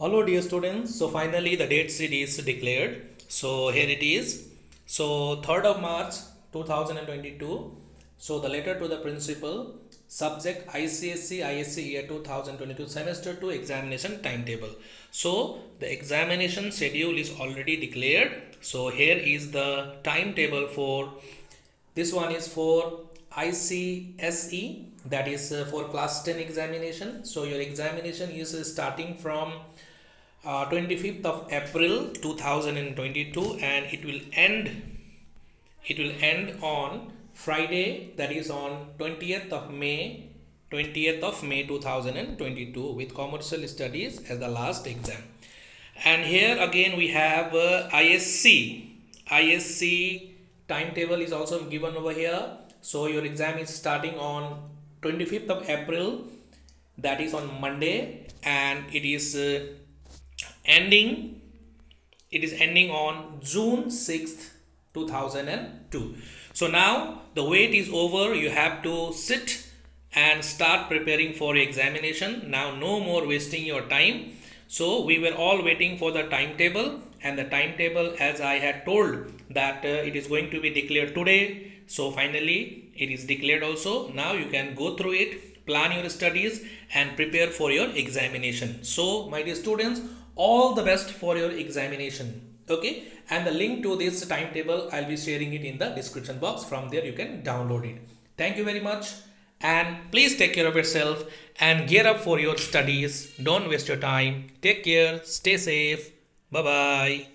Hello dear students, so finally the date sheet is declared. So here it is. So 3rd of March 2022. So the letter to the principal, subject ICSE ISC year 2022 semester 2 examination timetable. So the examination schedule is already declared. So here is the timetable for this one is for ICSE that is uh, for class 10 examination. So your examination is uh, starting from uh, 25th of April 2022 and it will end it will end on Friday that is on 20th of May 20th of May 2022 with commercial studies as the last exam and here again we have uh, ISC ISC timetable is also given over here. So your exam is starting on 25th of April. That is on Monday. And it is uh, ending it is ending on June 6th 2002 so now the wait is over. You have to sit and start preparing for examination. Now no more wasting your time so we were all waiting for the timetable and the timetable as I had told that uh, it is going to be declared today. So finally it is declared also. Now you can go through it plan your studies and prepare for your examination. So my dear students all the best for your examination. Okay? And the link to this timetable i'll be sharing it in the description box. From there you can download it. Thank you very much and please take care of yourself and gear up for your studies. Don't waste your time. Take care. Stay safe. Bye bye